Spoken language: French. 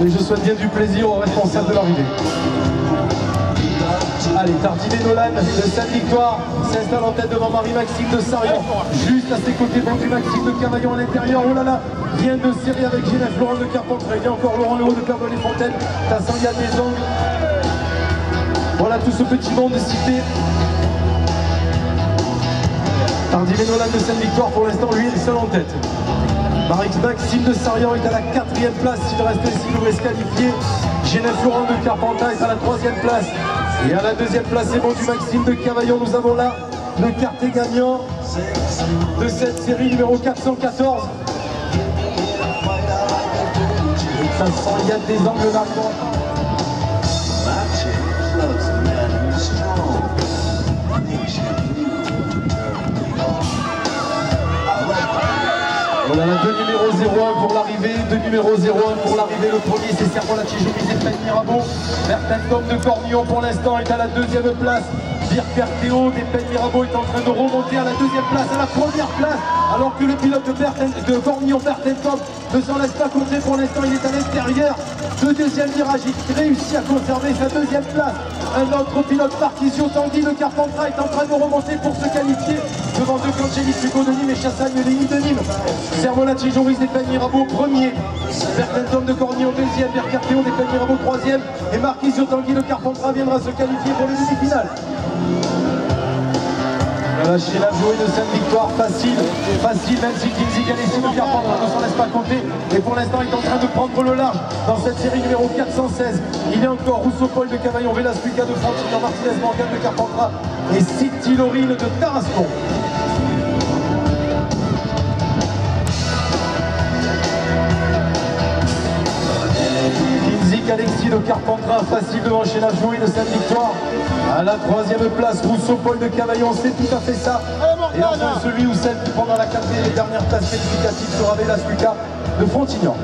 Et je souhaite bien du plaisir aux responsables de l'arrivée. Allez, Tardinet Nolan de Sainte-Victoire s'installe en tête devant Marie-Maxime de Sarion. Juste à ses côtés, du Maxime de Cavaillon à l'intérieur. Oh là là, vient de serrer avec Genève Laurent de Carpentras. Il y encore Laurent Lehaut de Père les Fontaines. Tassant, il y a des ongles. Voilà tout ce petit monde cité. Tardinet Nolan de Sainte-Victoire, pour l'instant, lui, est seul en tête. Marie-Maxime de Sarion est à la quatrième place. S'il restait, s'il devrait se qualifier. Genève Laurent de Carpentras est à la troisième place. Et à la deuxième place, c'est bon du Maxime de Cavaillon. Nous avons là le quartier gagnant de cette série numéro 414. Ça sent, il y a des angles d'argent. Voilà la 2 numéro 01 pour l'arrivée, 2 numéro 01 pour l'arrivée, le premier c'est Servon la Tijomise et Fred Mirabeau. Tom de Cornillon pour l'instant est à la deuxième place. Birker Théo des Pen Mirabeau est en train de remonter à la deuxième place, à la première place, alors que le pilote de, de Cornillon, ne s'en laisse pas compter pour l'instant, il est à l'intérieur. Le deuxième virage, il réussit à conserver sa deuxième place. Un autre pilote Marquisio Tanguy de Carpentras est en train de remonter pour se qualifier devant deux Cangélis Hugo de Nîmes et Chassagne Léni de Nîmes. Sermonati Joris des Mirabeau premier. Bertelton de Cornillon deuxième. Bercartéon des Mirabeau troisième. Et Marquisio Tanguy de Carpentras viendra se qualifier pour les demi-finales. Chez la jouée de cette victoire facile, facile, même si Kinzig ici de Carpentras ne s'en laisse pas compter. Et pour l'instant, il est en train de prendre le large dans cette série numéro 416. Il a encore Rousseau-Paul de Cavaillon, Velas Lucas de Frontignan, Martinez Morgan de Carpentras et City Lorine de Tarascon. Alexis de Carpentras, facile devant chez la jouée de cette victoire. À la troisième place, Rousseau-Paul de Cavaillon, c'est tout à fait ça. Et enfin, celui ou celle qui prendra la quatrième et dernière place qualificative sera Velas Lucas de Frontignan.